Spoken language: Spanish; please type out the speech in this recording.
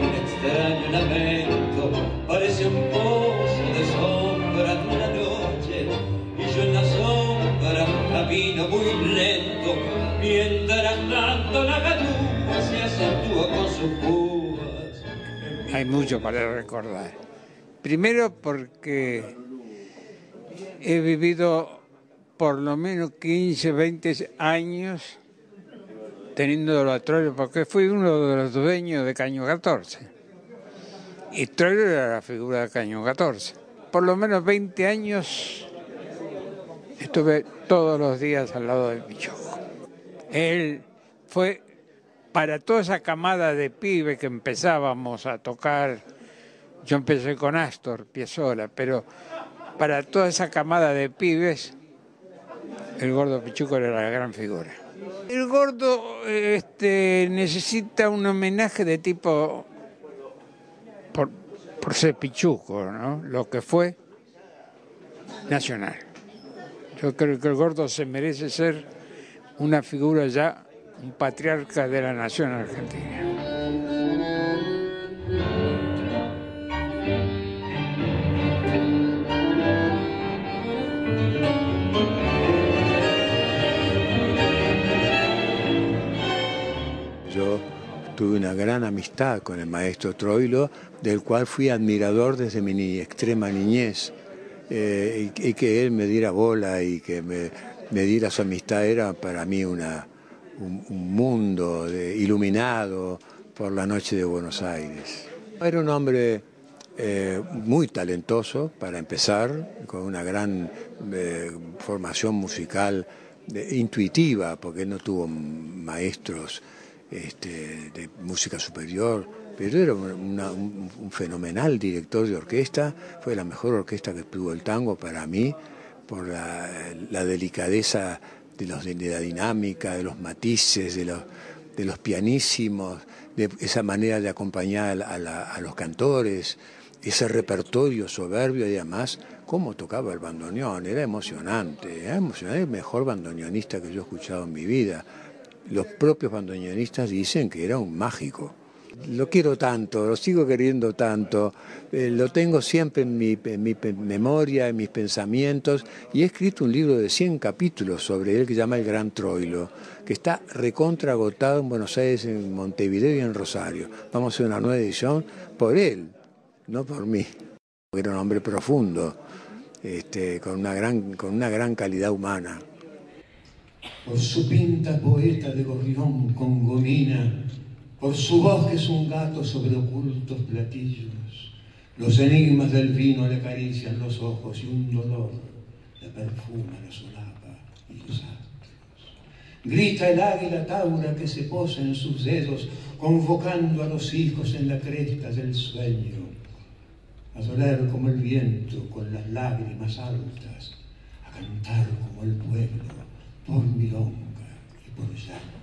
un extraño lamento, parece un pozo de sombra de una noche, y yo en la sombra camino muy lento, mientras tanto la gatuna se acentúa con sus púas. Hay mucho para recordar. Primero porque he vivido por lo menos 15, 20 años teniendo la Troilo, porque fui uno de los dueños de Caño 14. Y Troilo era la figura de Caño 14. Por lo menos 20 años estuve todos los días al lado de Pichuco. Él fue para toda esa camada de pibes que empezábamos a tocar, yo empecé con Astor, Piazzolla, pero para toda esa camada de pibes, el gordo Pichuco era la gran figura. El gordo este, necesita un homenaje de tipo por, por ser pichuco, ¿no? Lo que fue nacional. Yo creo que el gordo se merece ser una figura ya, un patriarca de la nación argentina. Tuve una gran amistad con el maestro Troilo, del cual fui admirador desde mi extrema niñez. Eh, y, que él me diera bola y que me, diera su amistad era para mí una, un, un mundo iluminado por la noche de Buenos Aires. Era un hombre eh, muy talentoso, para empezar, con una gran eh, formación musical eh, intuitiva, porque no tuvo maestros este, de música superior, pero era una- un, un fenomenal director de orquesta, fue la mejor orquesta que tuvo el tango para mí, por la, la delicadeza de, los, de la dinámica, de los matices, de los, de los pianísimos, de esa manera de acompañar a, la- a los cantores, ese repertorio soberbio y además cómo tocaba el bandoneón, era emocionante, era emocionante, el mejor bandoneonista que yo he escuchado en mi vida. Los propios bandoneonistas dicen que era un mágico. Lo quiero tanto, lo sigo queriendo tanto, eh, lo tengo siempre en mi, memoria, en mis pensamientos, y he escrito un libro de 100 capítulos sobre él que se llama El Gran Troilo, que está recontra agotado en Buenos Aires, en Montevideo y en Rosario. Vamos a hacer una nueva edición por él, no por mí. Era un hombre profundo, este, con, una gran, con una gran calidad humana. Por su pinta poeta de gorrión con gomina, por su voz que es un gato sobre ocultos platillos. Los enigmas del vino le acarician los ojos y un dolor le perfuma la solapa y los astros. Grita el águila taura que se posa en sus dedos, convocando a los hijos en la cresta del sueño, a llorar como el viento con las lágrimas altas, a cantar como el pueblo por milonga y por llanto.